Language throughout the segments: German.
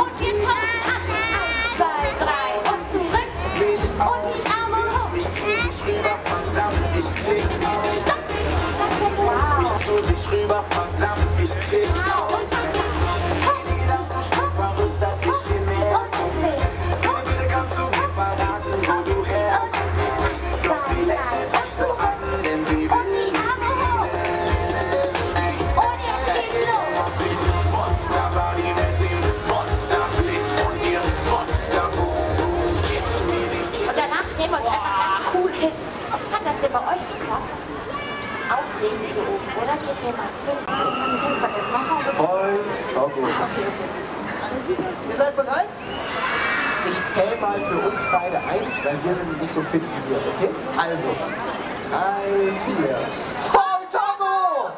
und wir tanzen ab. Und die Arme hoch. Nicht zu sich rüber, verdammt, ich zieh aus. Stopp. Nicht zu sich rüber. Stellen wir uns einfach ganz cool hin. Hat das denn bei euch geklappt? Ist aufregend hier oben, oder? Gebt mir mal fünf. Ich hab den Text vergessen. Was unser Text? Voll. Okay, okay. Ihr seid bereit? Ich zähle mal für uns beide ein, weil wir sind nicht so fit wie ihr, okay? Also, drei, vier. Voll Togo!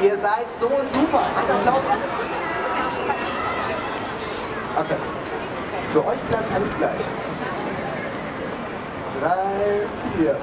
Ihr seid so super. Ein Applaus. Okay. Für euch bleibt alles gleich. Drei, vier.